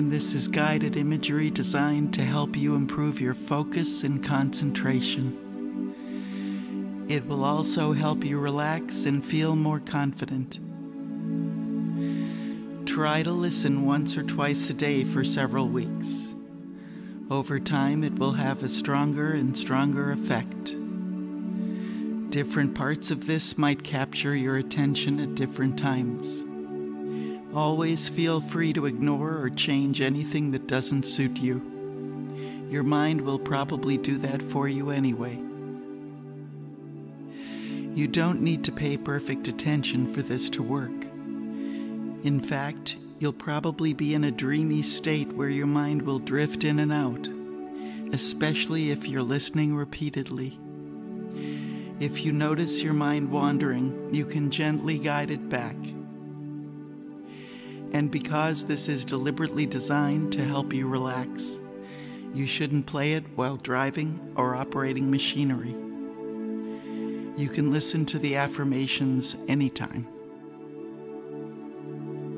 and this is guided imagery designed to help you improve your focus and concentration. It will also help you relax and feel more confident. Try to listen once or twice a day for several weeks. Over time, it will have a stronger and stronger effect. Different parts of this might capture your attention at different times. Always feel free to ignore or change anything that doesn't suit you. Your mind will probably do that for you anyway. You don't need to pay perfect attention for this to work. In fact, you'll probably be in a dreamy state where your mind will drift in and out, especially if you're listening repeatedly. If you notice your mind wandering, you can gently guide it back. And because this is deliberately designed to help you relax, you shouldn't play it while driving or operating machinery. You can listen to the affirmations anytime.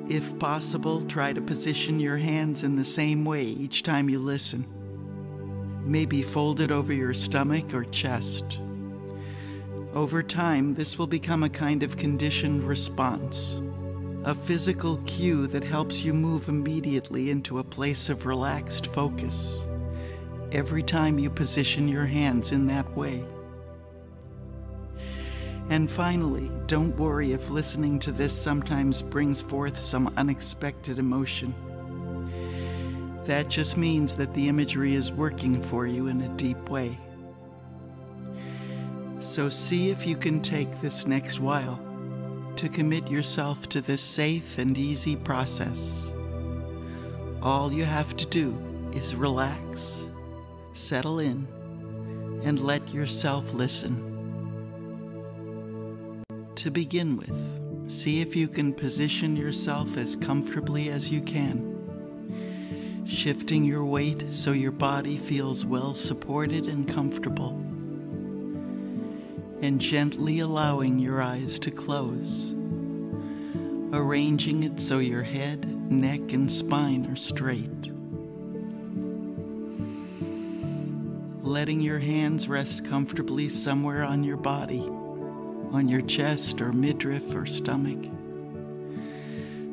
If possible, try to position your hands in the same way each time you listen. Maybe folded over your stomach or chest. Over time, this will become a kind of conditioned response, a physical cue that helps you move immediately into a place of relaxed focus every time you position your hands in that way. And finally, don't worry if listening to this sometimes brings forth some unexpected emotion. That just means that the imagery is working for you in a deep way. So see if you can take this next while to commit yourself to this safe and easy process. All you have to do is relax, settle in, and let yourself listen. To begin with, see if you can position yourself as comfortably as you can, shifting your weight so your body feels well supported and comfortable, and gently allowing your eyes to close, arranging it so your head, neck, and spine are straight. Letting your hands rest comfortably somewhere on your body on your chest or midriff or stomach,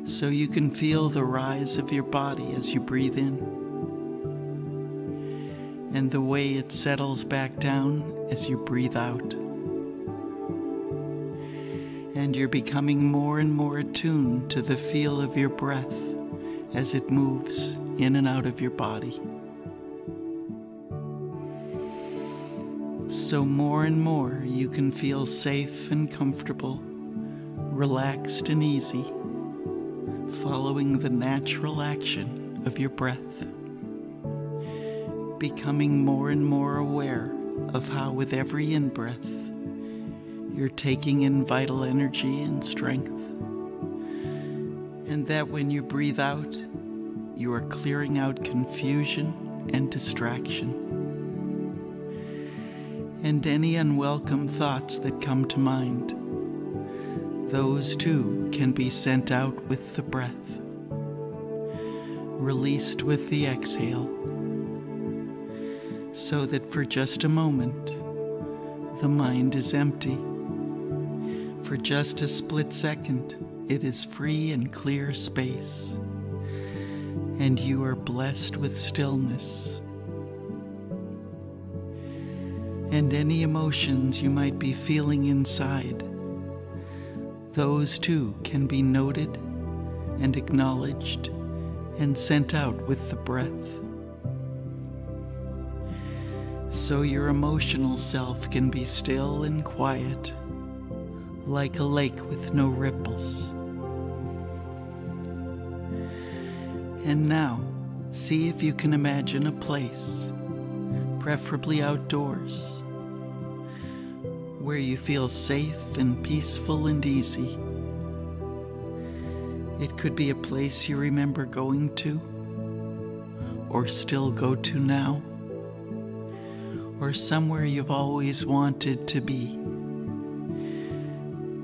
so you can feel the rise of your body as you breathe in, and the way it settles back down as you breathe out. And you're becoming more and more attuned to the feel of your breath as it moves in and out of your body. So, more and more, you can feel safe and comfortable, relaxed and easy, following the natural action of your breath. Becoming more and more aware of how, with every in breath, you're taking in vital energy and strength. And that when you breathe out, you are clearing out confusion and distraction and any unwelcome thoughts that come to mind. Those too can be sent out with the breath, released with the exhale, so that for just a moment the mind is empty. For just a split second, it is free and clear space, and you are blessed with stillness and any emotions you might be feeling inside. Those too can be noted and acknowledged and sent out with the breath. So your emotional self can be still and quiet, like a lake with no ripples. And now, see if you can imagine a place, preferably outdoors where you feel safe and peaceful and easy. It could be a place you remember going to, or still go to now, or somewhere you've always wanted to be,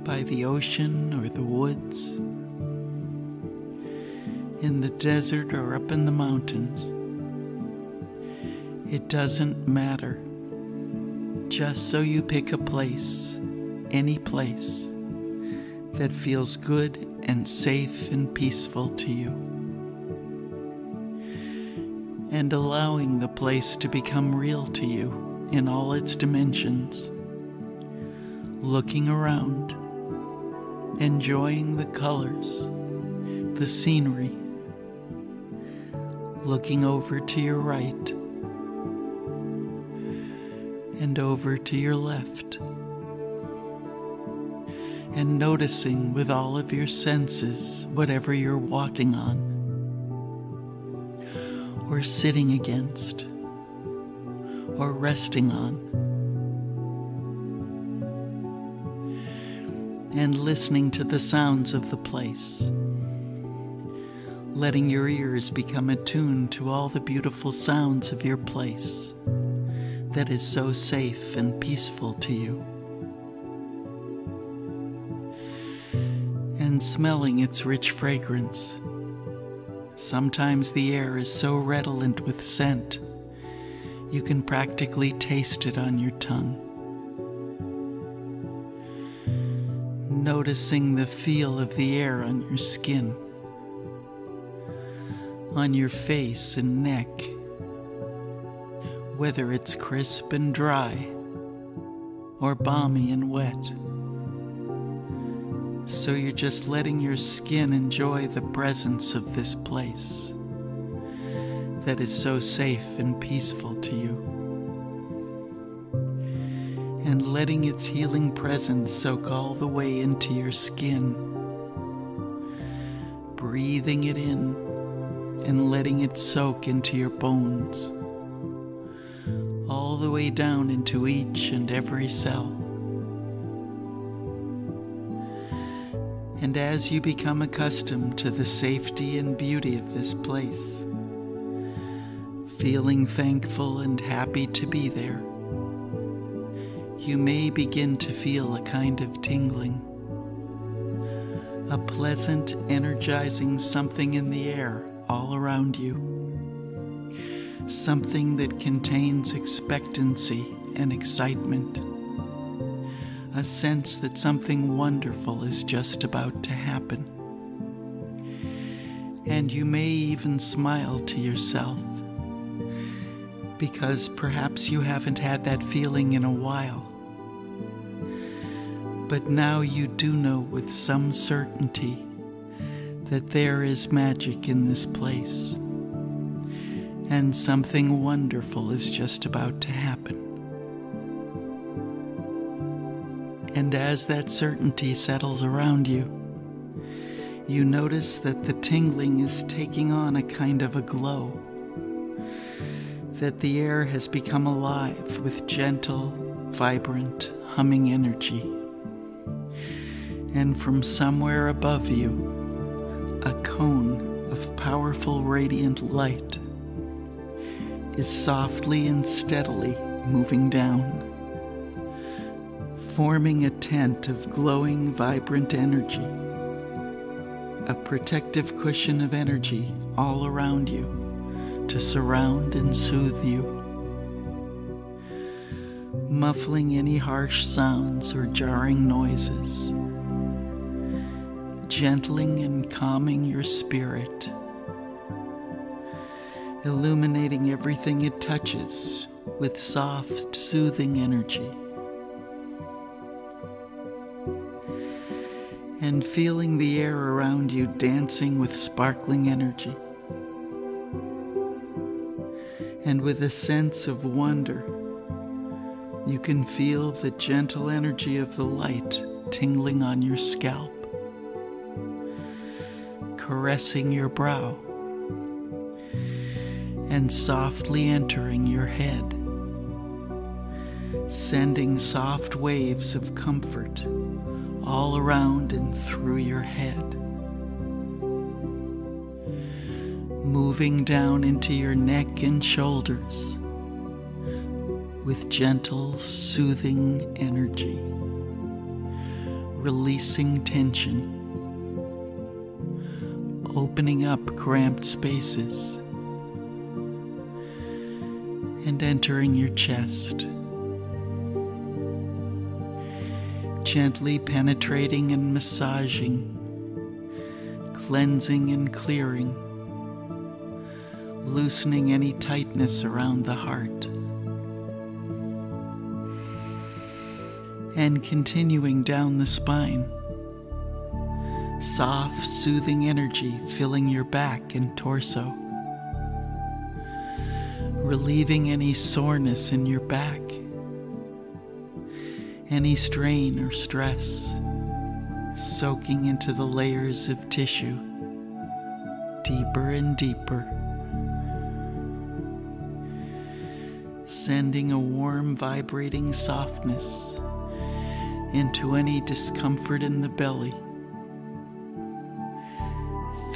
by the ocean or the woods. in the desert or up in the mountains. It doesn't matter. Just so you pick a place, any place, that feels good and safe and peaceful to you. And allowing the place to become real to you in all its dimensions. Looking around, enjoying the colors, the scenery, looking over to your right and over to your left and noticing with all of your senses whatever you're walking on or sitting against or resting on. And listening to the sounds of the place, letting your ears become attuned to all the beautiful sounds of your place that is so safe and peaceful to you. and smelling its rich fragrance. Sometimes the air is so redolent with scent, you can practically taste it on your tongue. Noticing the feel of the air on your skin, on your face and neck, whether it's crisp and dry or balmy and wet. So you're just letting your skin enjoy the presence of this place that is so safe and peaceful to you. Letting its healing presence soak all the way into your skin. Breathing it in and letting it soak into your bones, all the way down into each and every cell. And as you become accustomed to the safety and beauty of this place, feeling thankful and happy to be there, you may begin to feel a kind of tingling, a pleasant, energizing something in the air all around you, something that contains expectancy and excitement a sense that something wonderful is just about to happen. And you may even smile to yourself because perhaps you haven't had that feeling in a while. But now you do know with some certainty that there is magic in this place, and something wonderful is just about to happen. And as that certainty settles around you, you notice that the tingling is taking on a kind of a glow, that the air has become alive with gentle, vibrant, humming energy. And from somewhere above you, a cone of powerful radiant light is softly and steadily moving down forming a tent of glowing, vibrant energy, a protective cushion of energy all around you to surround and soothe you, muffling any harsh sounds or jarring noises, gentling and calming your spirit, illuminating everything it touches with soft, soothing energy. and feeling the air around you dancing with sparkling energy. And with a sense of wonder, you can feel the gentle energy of the light tingling on your scalp, caressing your brow, and softly entering your head, sending soft waves of comfort all around and through your head, moving down into your neck and shoulders with gentle, soothing energy, releasing tension opening up cramped spaces and entering your chest. Gently penetrating and massaging, cleansing and clearing, loosening any tightness around the heart. And continuing down the spine soft, soothing energy filling your back and torso, relieving any soreness in your back, any strain or stress, soaking into the layers of tissue deeper and deeper. Sending a warm, vibrating softness into any discomfort in the belly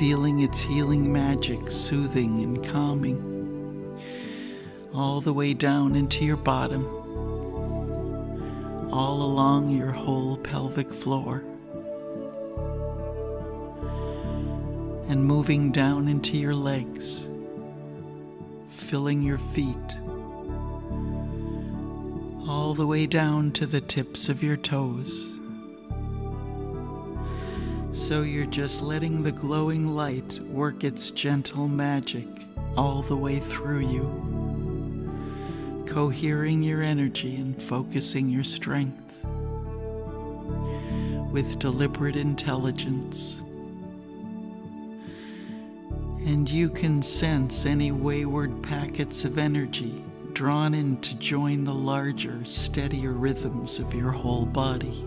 feeling its healing magic soothing and calming all the way down into your bottom, all along your whole pelvic floor, and moving down into your legs, filling your feet, all the way down to the tips of your toes. So you're just letting the glowing light work its gentle magic all the way through you, cohering your energy and focusing your strength with deliberate intelligence. And you can sense any wayward packets of energy drawn in to join the larger, steadier rhythms of your whole body,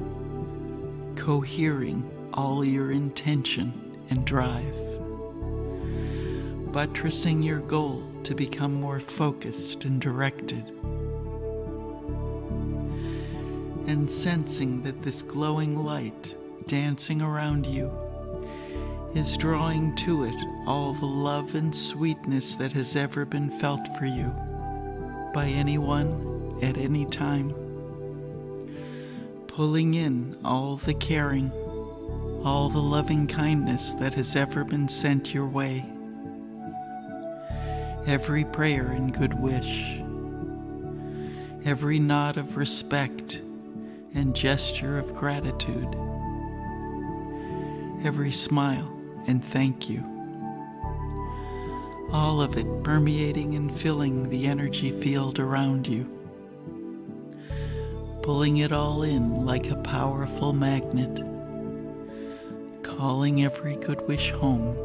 cohering all your intention and drive, buttressing your goal to become more focused and directed, and sensing that this glowing light dancing around you is drawing to it all the love and sweetness that has ever been felt for you by anyone at any time, pulling in all the caring all the loving kindness that has ever been sent your way, every prayer and good wish, every nod of respect and gesture of gratitude, every smile and thank you. All of it permeating and filling the energy field around you, pulling it all in like a powerful magnet calling every good wish home,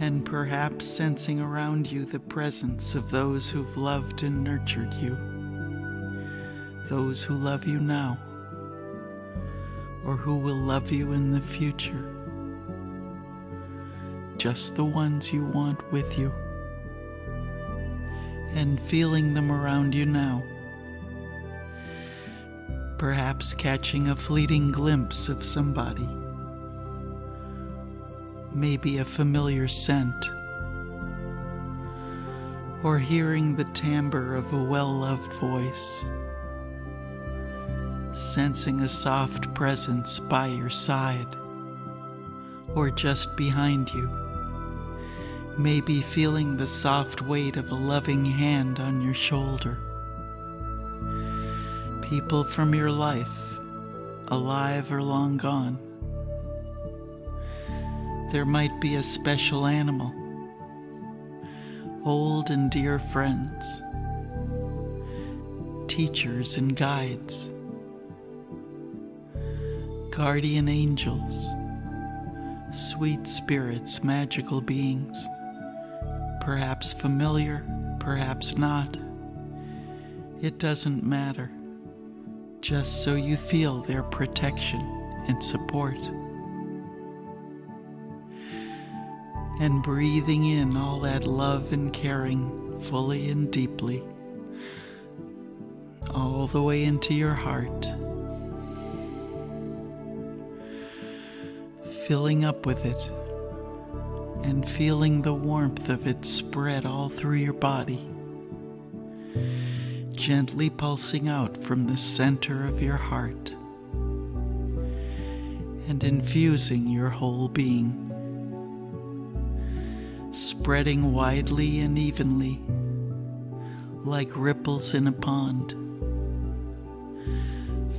and perhaps sensing around you the presence of those who've loved and nurtured you, those who love you now, or who will love you in the future, just the ones you want with you, and feeling them around you now perhaps catching a fleeting glimpse of somebody, maybe a familiar scent, or hearing the timbre of a well loved voice, sensing a soft presence by your side. Or just behind you. Maybe feeling the soft weight of a loving hand on your shoulder people from your life, alive or long gone. There might be a special animal, old and dear friends, teachers and guides, guardian angels, sweet spirits, magical beings, perhaps familiar, perhaps not. It doesn't matter just so you feel their protection and support. And breathing in all that love and caring fully and deeply, all the way into your heart, filling up with it and feeling the warmth of it spread all through your body gently pulsing out from the center of your heart and infusing your whole being, spreading widely and evenly like ripples in a pond,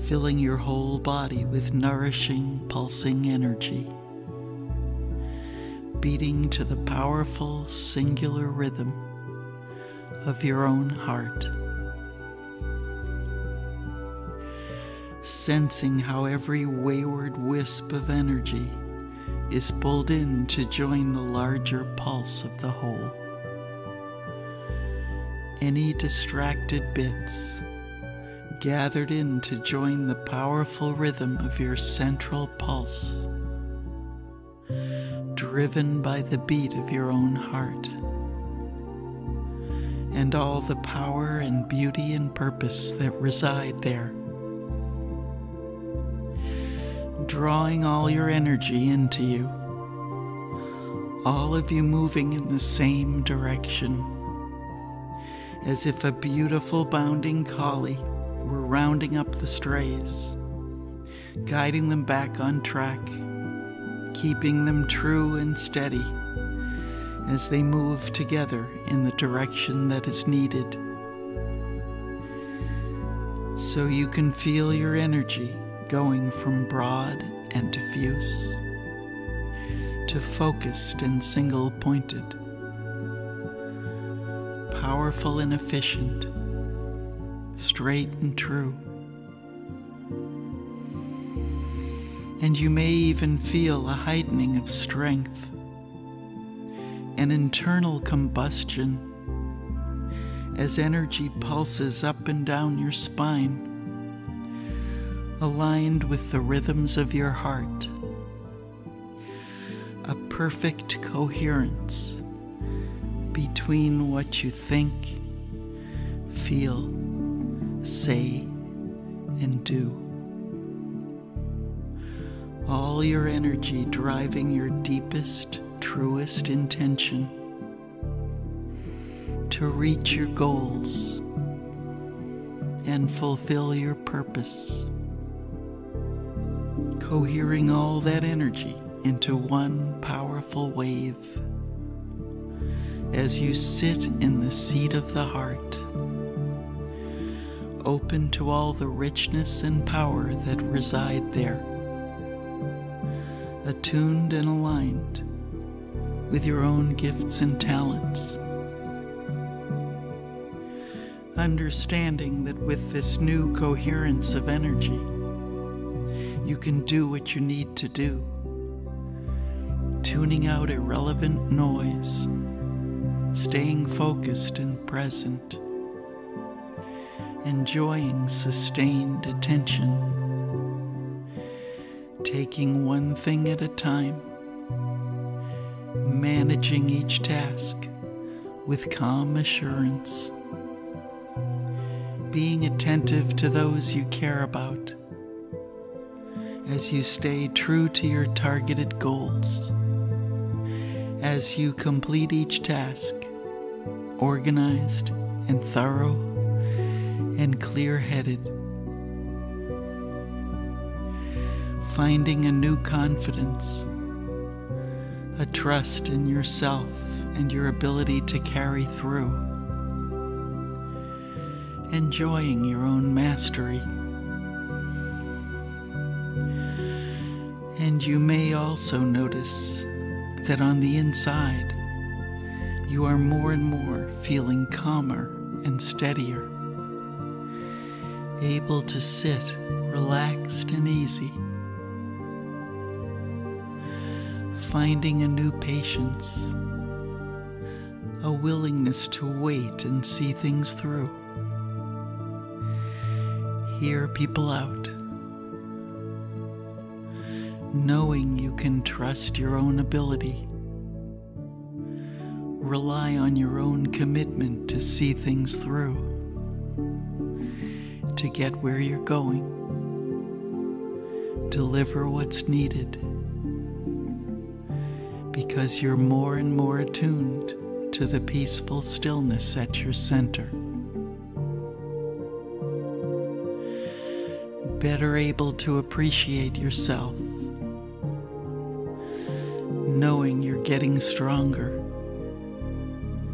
filling your whole body with nourishing, pulsing energy, beating to the powerful, singular rhythm of your own heart. Sensing how every wayward wisp of energy is pulled in to join the larger pulse of the whole any distracted bits gathered in to join the powerful rhythm of your central pulse, driven by the beat of your own heart, and all the power and beauty and purpose that reside there. Drawing all your energy into you, all of you moving in the same direction as if a beautiful bounding collie were rounding up the strays, guiding them back on track, keeping them true and steady as they move together in the direction that is needed. So you can feel your energy going from broad and diffuse to focused and single pointed powerful and efficient, straight and true. And you may even feel a heightening of strength, an internal combustion as energy pulses up and down your spine, aligned with the rhythms of your heart. A perfect coherence between what you think, feel, say, and do. All your energy driving your deepest, truest intention to reach your goals and fulfill your purpose. Cohering all that energy into one powerful wave as you sit in the seat of the heart, open to all the richness and power that reside there, attuned and aligned with your own gifts and talents. Understanding that with this new coherence of energy, you can do what you need to do, tuning out irrelevant noise staying focused and present, enjoying sustained attention, taking one thing at a time, managing each task with calm assurance, being attentive to those you care about as you stay true to your targeted goals as you complete each task, organized and thorough and clear headed. Finding a new confidence, a trust in yourself and your ability to carry through. Enjoying your own mastery. You may also notice that on the inside, you are more and more feeling calmer and steadier, able to sit relaxed and easy, finding a new patience, a willingness to wait and see things through, hear people out knowing you can trust your own ability. Rely on your own commitment to see things through, to get where you're going, deliver what's needed, because you're more and more attuned to the peaceful stillness at your center. Better able to appreciate yourself getting stronger,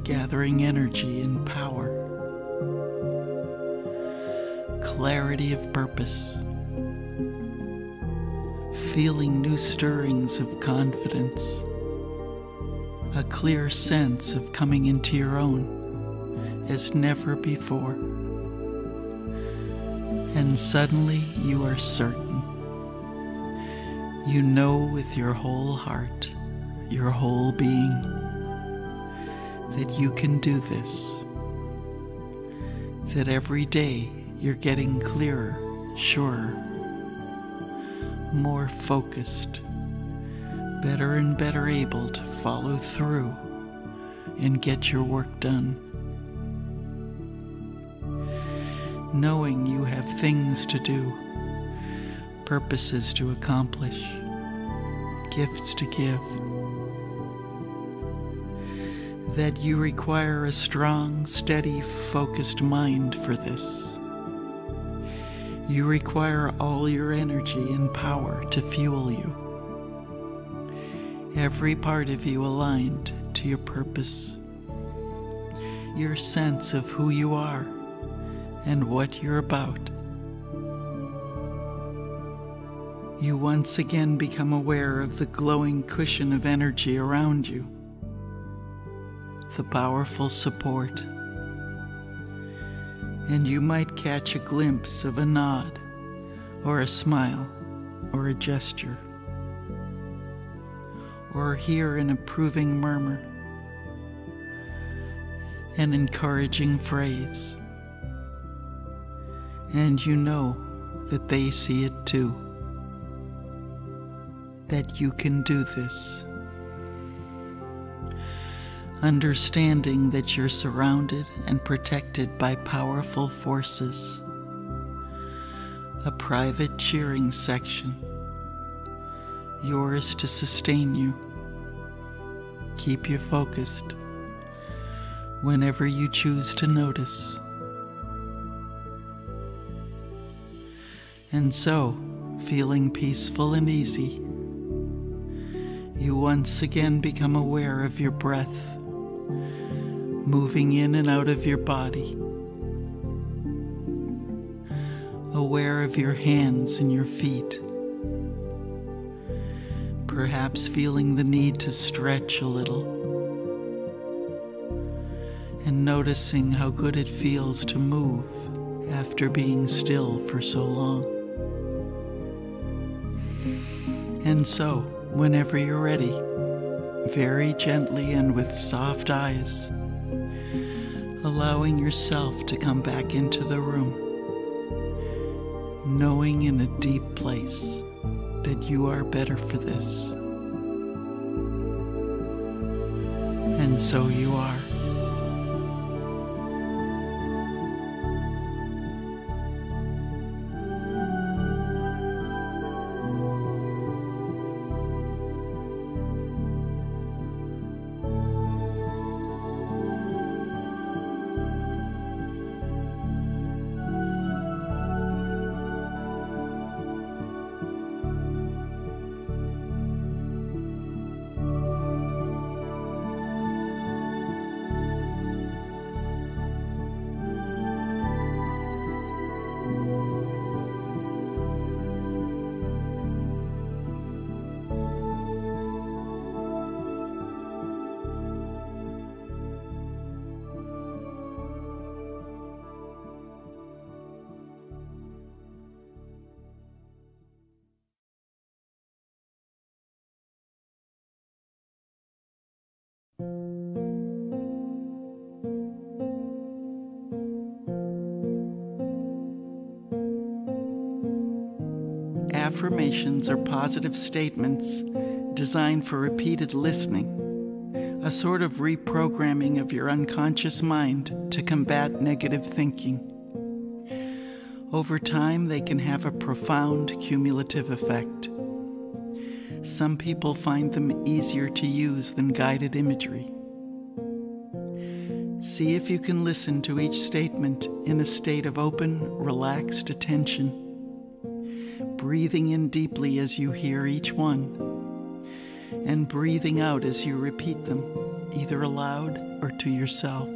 gathering energy and power, clarity of purpose, feeling new stirrings of confidence, a clear sense of coming into your own as never before. And suddenly you are certain you know with your whole heart, your whole being, that you can do this. That every day you're getting clearer, surer, more focused, better and better able to follow through and get your work done. Knowing you have things to do purposes to accomplish, gifts to give. That you require a strong, steady, focused mind for this. You require all your energy and power to fuel you. Every part of you aligned to your purpose. Your sense of who you are and what you're about you once again become aware of the glowing cushion of energy around you, the powerful support, and you might catch a glimpse of a nod, or a smile, or a gesture, or hear an approving murmur, an encouraging phrase, and you know that they see it too that you can do this. Understanding that you're surrounded and protected by powerful forces. A private cheering section, yours to sustain you, keep you focused whenever you choose to notice. And so, feeling peaceful and easy, you once again become aware of your breath moving in and out of your body, aware of your hands and your feet, perhaps feeling the need to stretch a little, and noticing how good it feels to move after being still for so long. And so, whenever you're ready, very gently and with soft eyes, allowing yourself to come back into the room, knowing in a deep place that you are better for this. And so you are. Affirmations are positive statements designed for repeated listening, a sort of reprogramming of your unconscious mind to combat negative thinking. Over time, they can have a profound cumulative effect. Some people find them easier to use than guided imagery. See if you can listen to each statement in a state of open, relaxed attention, breathing in deeply as you hear each one, and breathing out as you repeat them, either aloud or to yourself.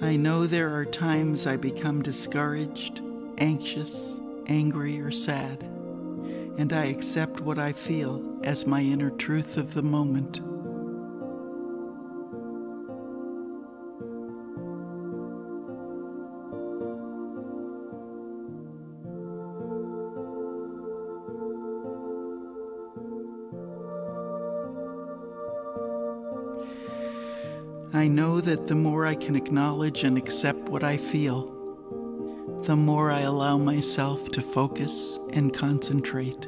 I know there are times I become discouraged, anxious, angry, or sad, and I accept what I feel as my inner truth of the moment. That the more I can acknowledge and accept what I feel, the more I allow myself to focus and concentrate.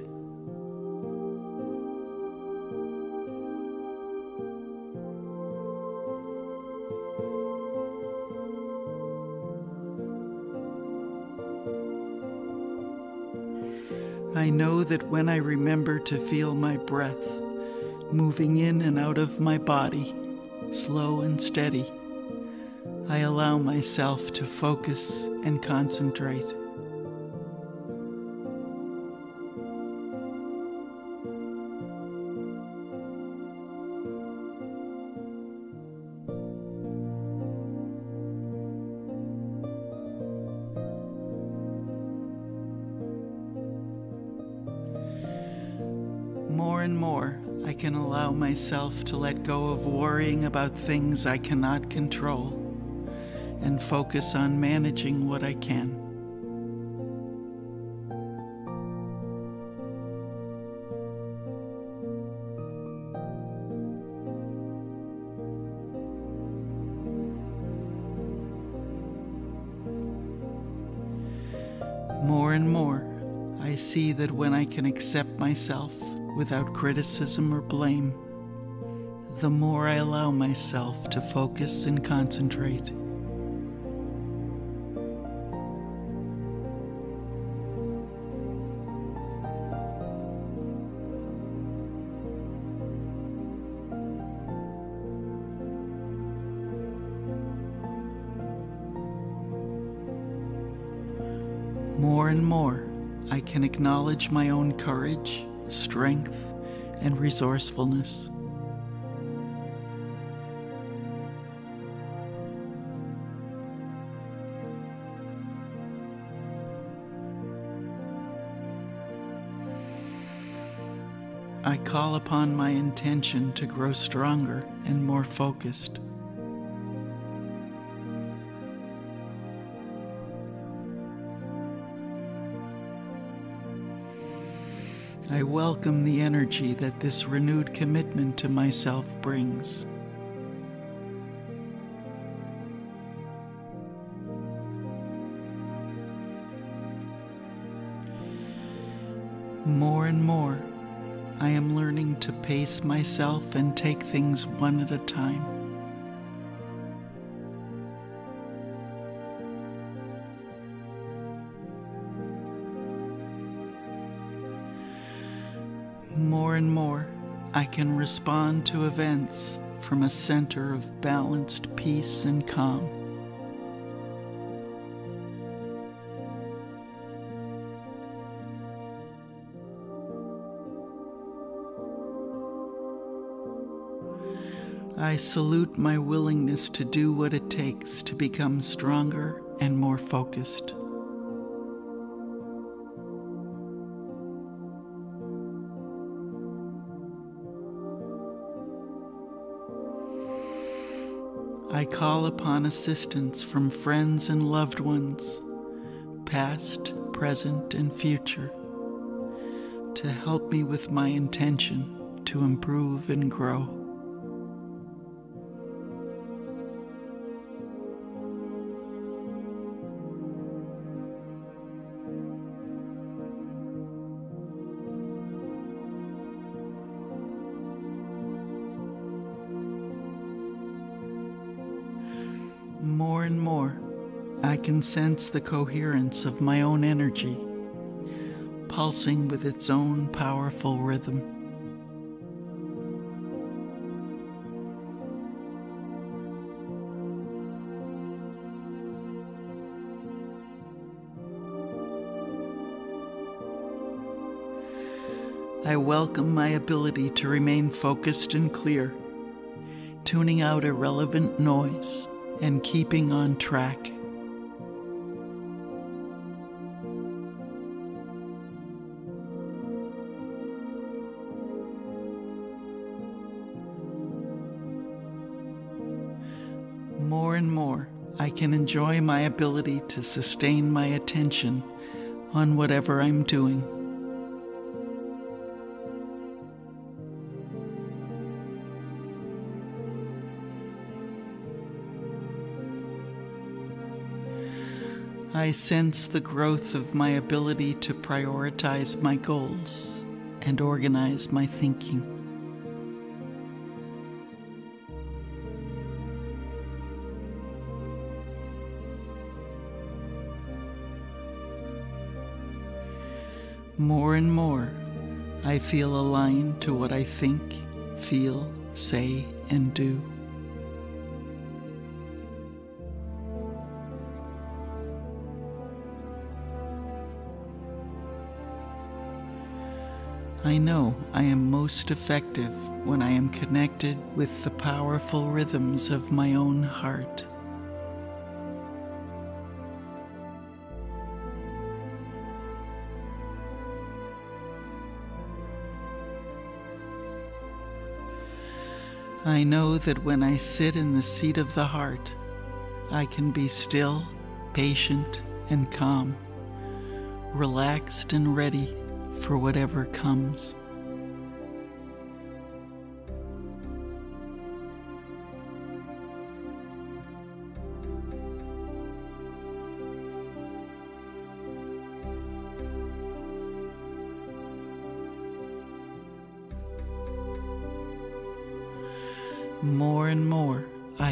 I know that when I remember to feel my breath moving in and out of my body, slow and steady, I allow myself to focus and concentrate. More and more, I can allow myself to let go of worrying about things I cannot control and focus on managing what I can. More and more, I see that when I can accept myself without criticism or blame, the more I allow myself to focus and concentrate. More and more, I can acknowledge my own courage, strength, and resourcefulness. I call upon my intention to grow stronger and more focused. I welcome the energy that this renewed commitment to myself brings. More and more, I am learning to pace myself and take things one at a time. I can respond to events from a center of balanced peace and calm. I salute my willingness to do what it takes to become stronger and more focused. Call upon assistance from friends and loved ones, past, present, and future, to help me with my intention to improve and grow. Can sense the coherence of my own energy, pulsing with its own powerful rhythm. I welcome my ability to remain focused and clear, tuning out irrelevant noise and keeping on track. Enjoy my ability to sustain my attention on whatever I'm doing. I sense the growth of my ability to prioritize my goals and organize my thinking. More and more, I feel aligned to what I think, feel, say, and do. I know I am most effective when I am connected with the powerful rhythms of my own heart. I know that when I sit in the seat of the heart, I can be still, patient, and calm, relaxed and ready for whatever comes.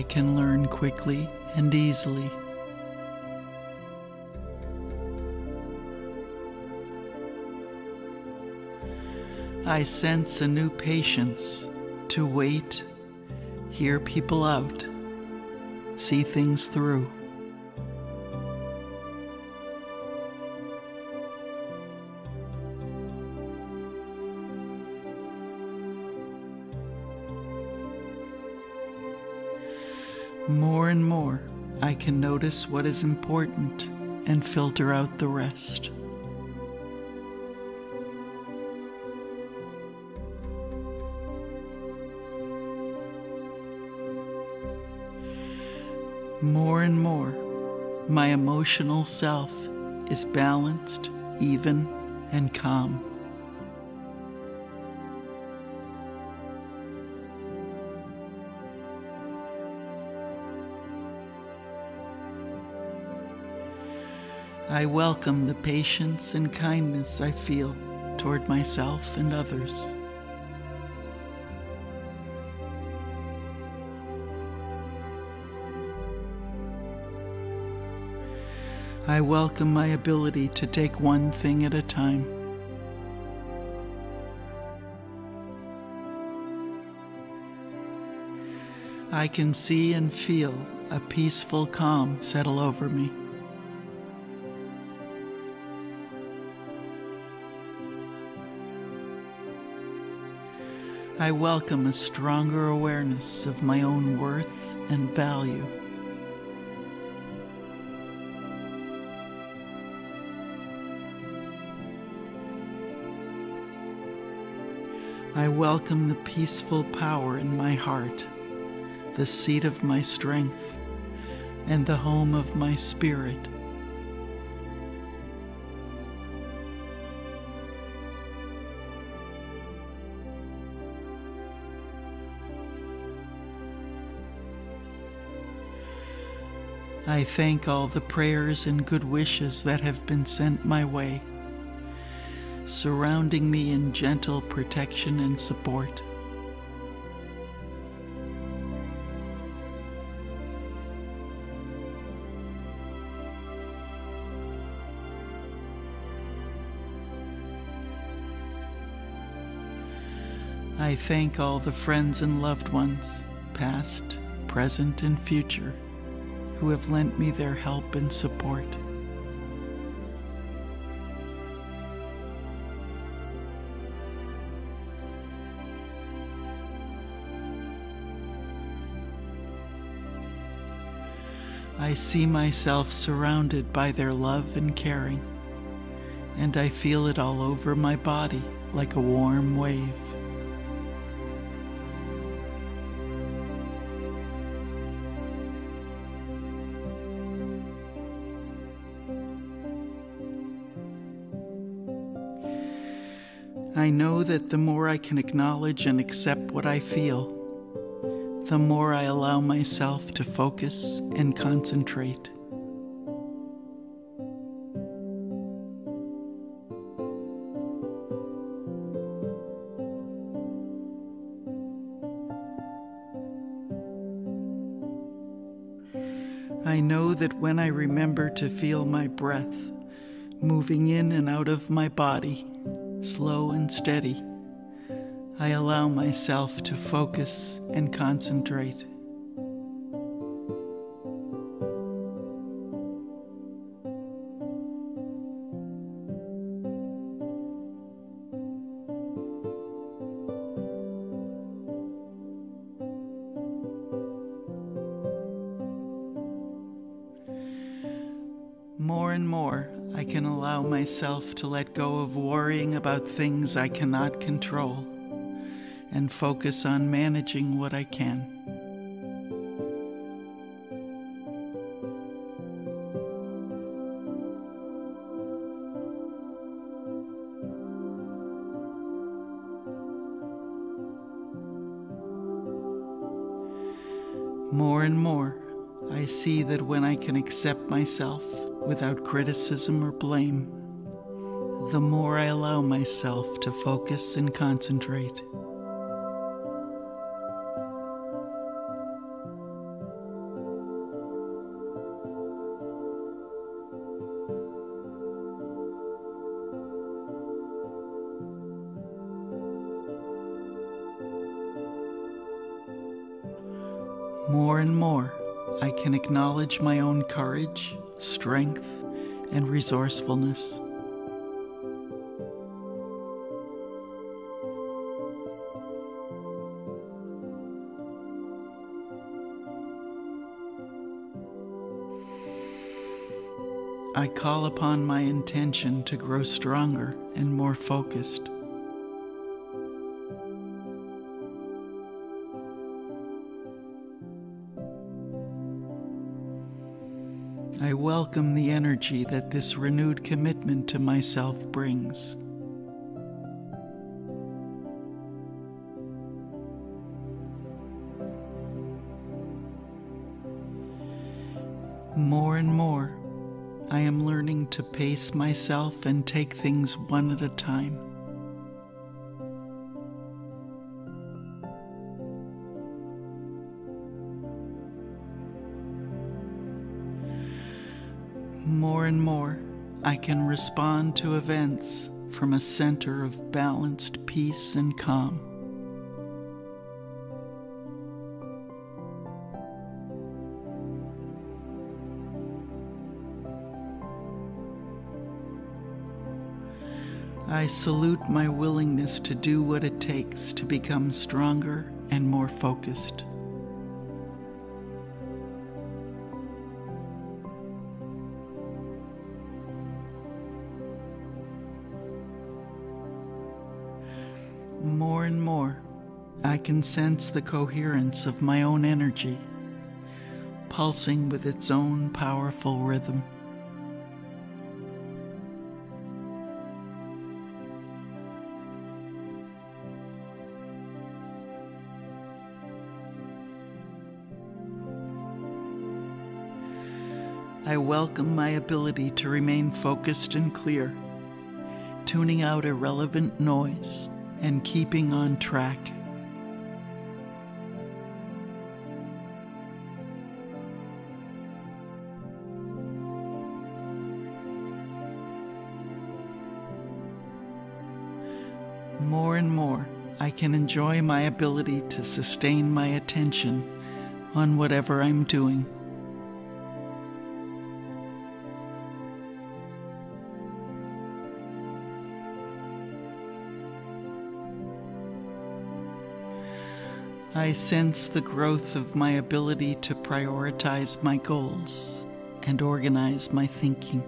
Can learn quickly and easily. I sense a new patience to wait, hear people out, see things through. More and more, I can notice what is important and filter out the rest. More and more, my emotional self is balanced, even, and calm. I welcome the patience and kindness I feel toward myself and others. I welcome my ability to take one thing at a time. I can see and feel a peaceful calm settle over me. I welcome a stronger awareness of my own worth and value. I welcome the peaceful power in my heart, the seat of my strength, and the home of my spirit. I thank all the prayers and good wishes that have been sent my way surrounding me in gentle protection and support. I thank all the friends and loved ones, past, present, and future, who have lent me their help and support. I see myself surrounded by their love and caring, and I feel it all over my body like a warm wave. I know that the more I can acknowledge and accept what I feel, the more I allow myself to focus and concentrate. I know that when I remember to feel my breath moving in and out of my body, slow and steady, I allow myself to focus and concentrate. To let go of worrying about things I cannot control and focus on managing what I can. More and more, I see that when I can accept myself without criticism or blame, the more I allow myself to focus and concentrate. More and more, I can acknowledge my own courage, strength, and resourcefulness. I call upon my intention to grow stronger and more focused. I welcome the energy that this renewed commitment to myself brings. I am learning to pace myself and take things one at a time. More and more, I can respond to events from a center of balanced peace and calm. I salute my willingness to do what it takes to become stronger and more focused. More and more, I can sense the coherence of my own energy, pulsing with its own powerful rhythm. I welcome my ability to remain focused and clear, tuning out irrelevant noise and keeping on track. More and more, I can enjoy my ability to sustain my attention on whatever I'm doing. I sense the growth of my ability to prioritize my goals and organize my thinking.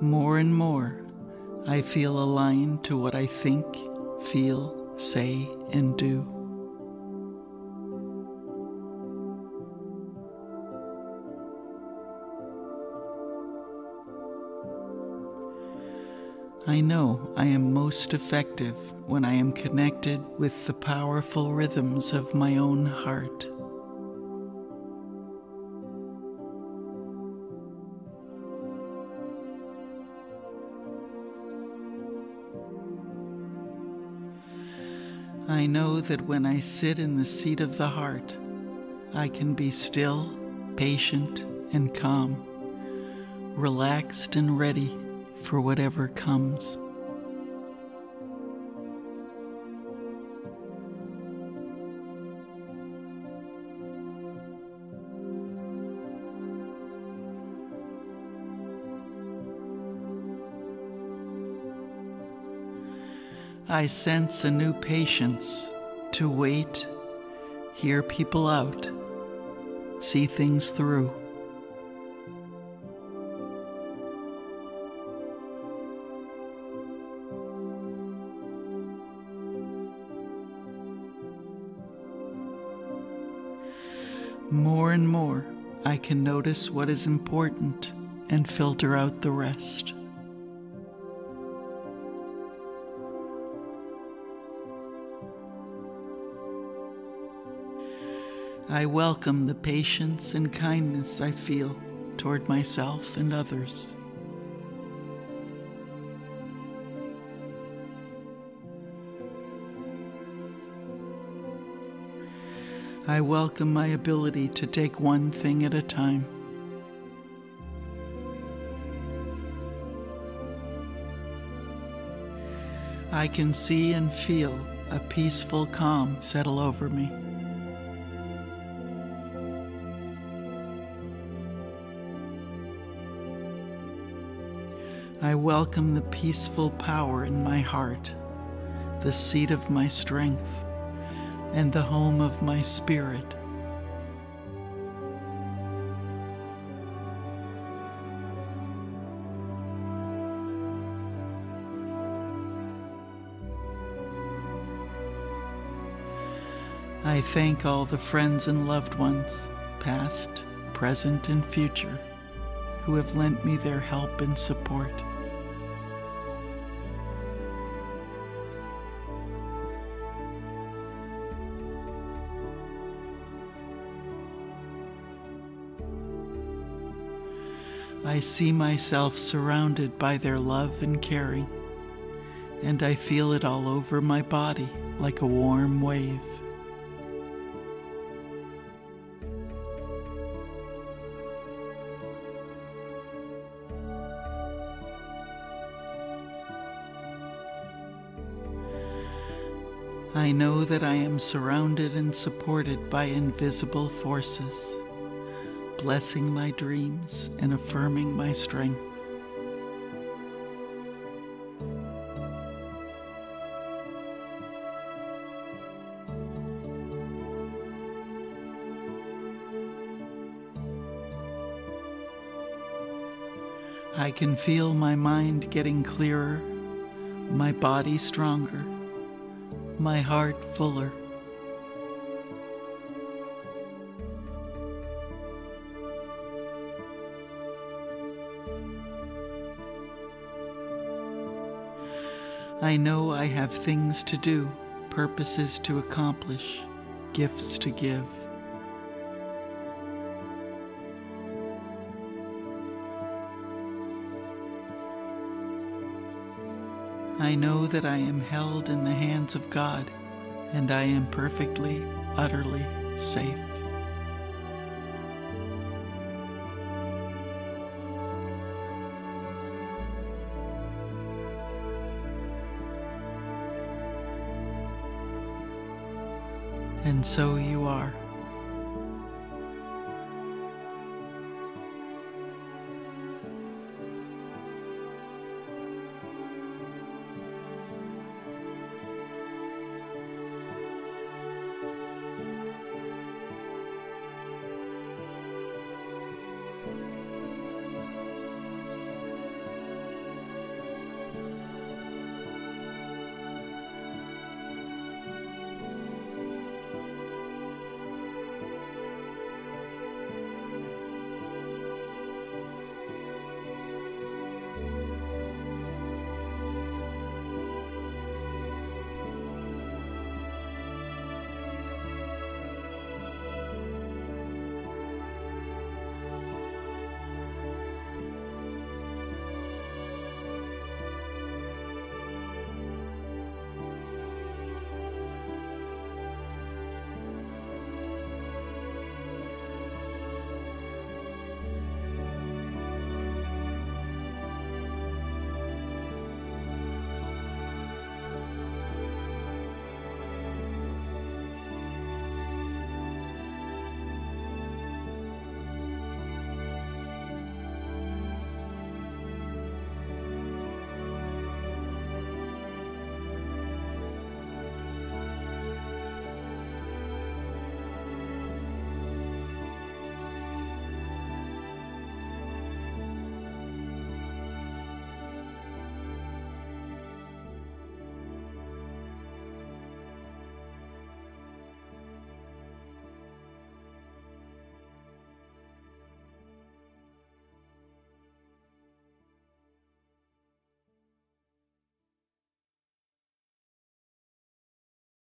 More and more, I feel aligned to what I think, feel, say, and do. I know I am most effective when I am connected with the powerful rhythms of my own heart. I know that when I sit in the seat of the heart, I can be still, patient, and calm, relaxed and ready for whatever comes. I sense a new patience to wait, hear people out, see things through. More and more, I can notice what is important and filter out the rest. I welcome the patience and kindness I feel toward myself and others. I welcome my ability to take one thing at a time. I can see and feel a peaceful calm settle over me. I welcome the peaceful power in my heart, the seat of my strength, and the home of my spirit. I thank all the friends and loved ones, past, present, and future, who have lent me their help and support. I see myself surrounded by their love and caring, and I feel it all over my body like a warm wave. I know that I am surrounded and supported by invisible forces, blessing my dreams and affirming my strength. I can feel my mind getting clearer, my body stronger my heart fuller. I know I have things to do, purposes to accomplish, gifts to give. I know that I am held in the hands of God and I am perfectly, utterly safe. And so you are.